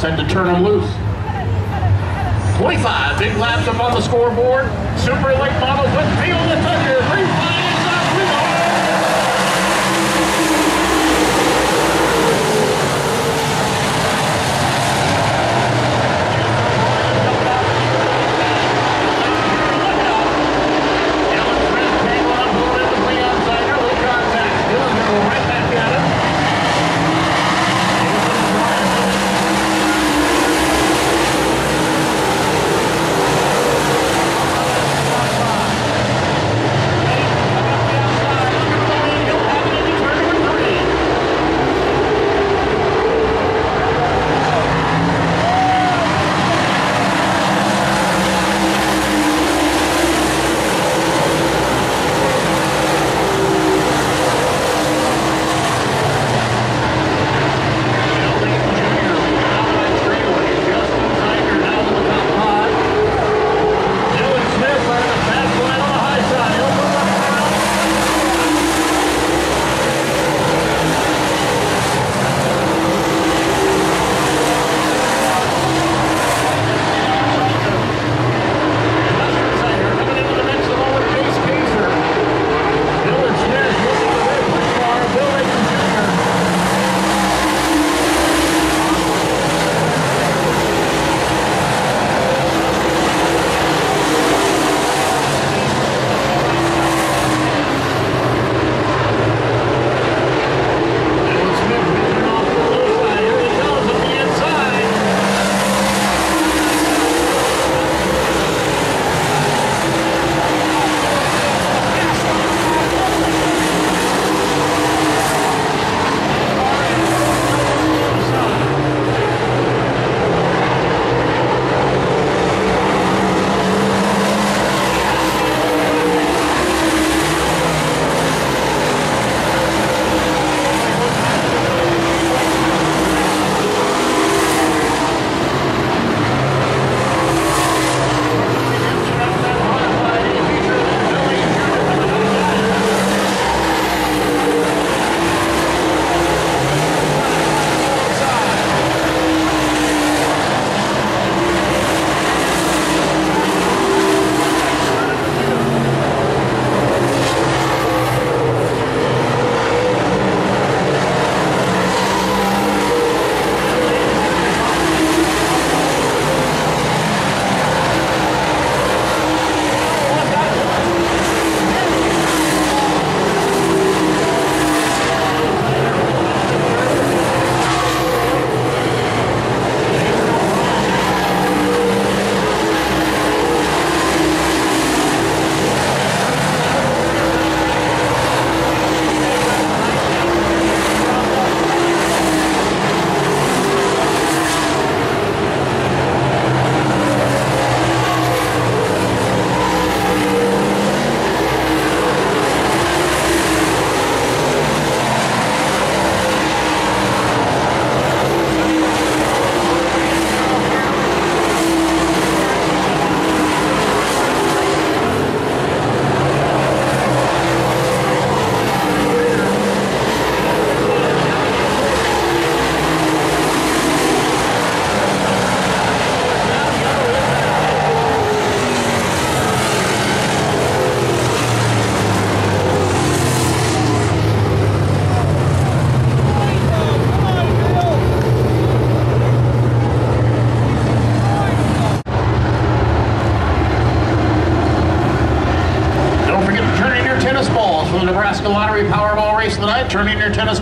set to turn them loose. 25 big laps up on the scoreboard. Super late models with Field the Tucker.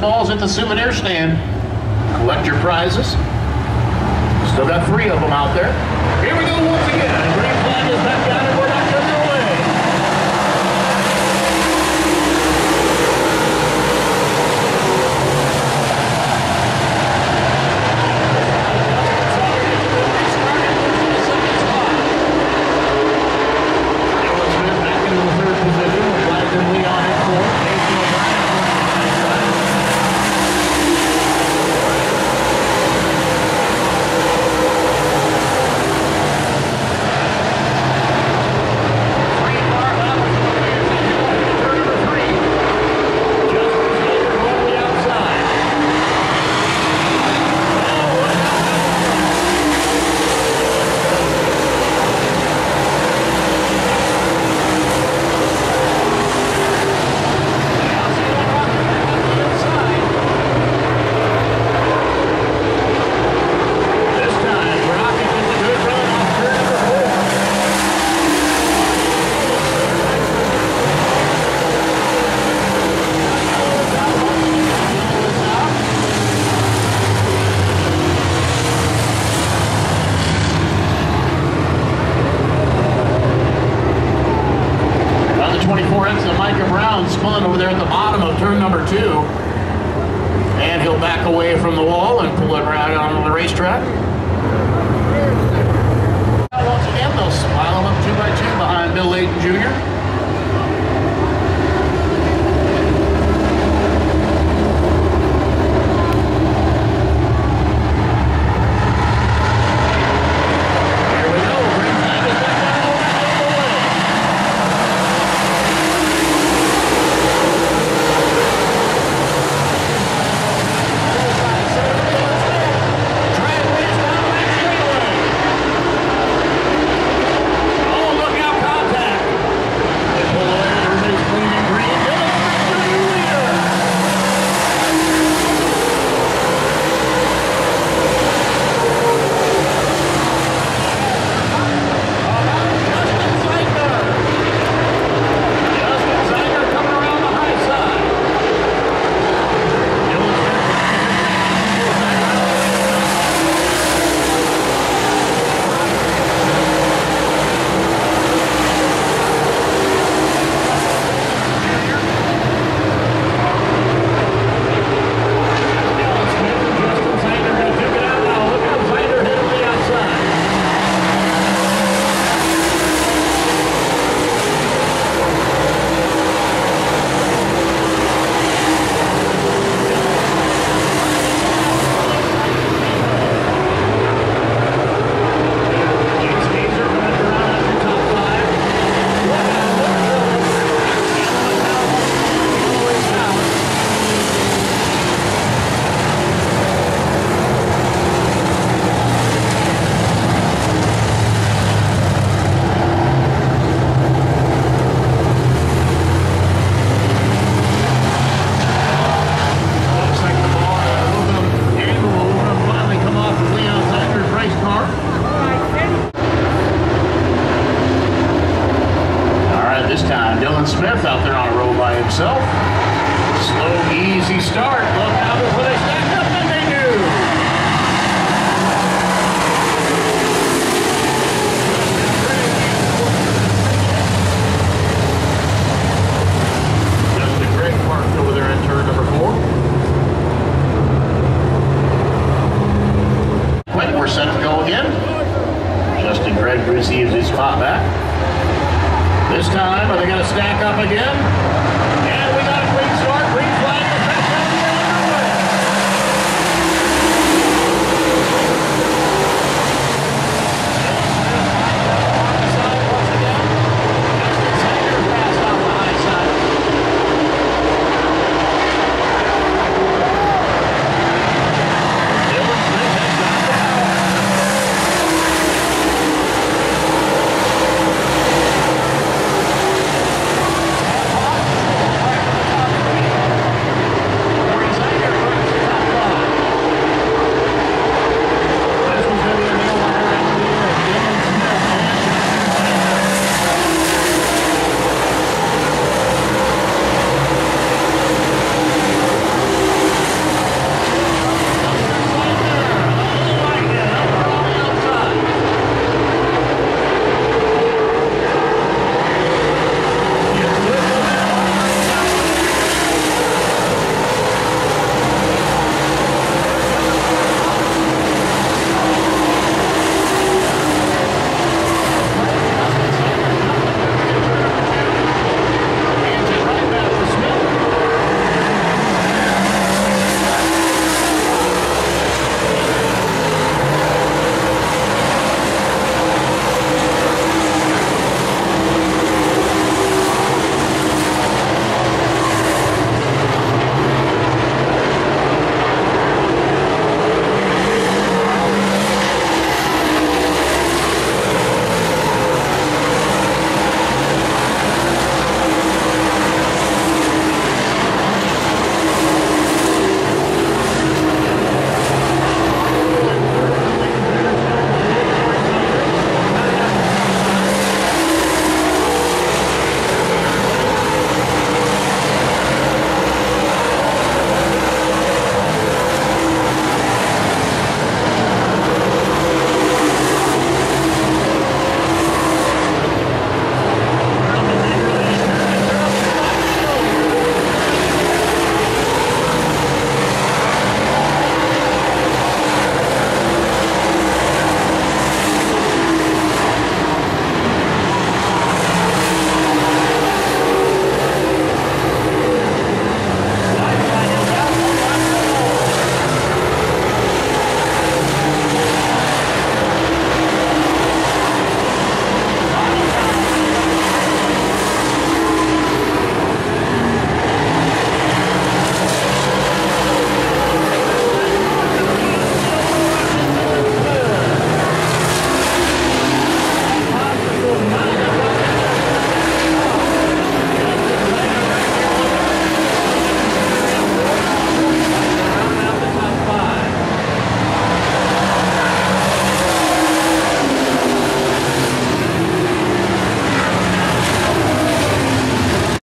balls at the souvenir stand. Collect your prizes. Still got three of them out there. Here we go once again. Wall and pull it right onto the racetrack. Once again, they'll smile up two by two behind Bill Layton Jr. Gregg receives his spot back. This time, are they going to stack up again?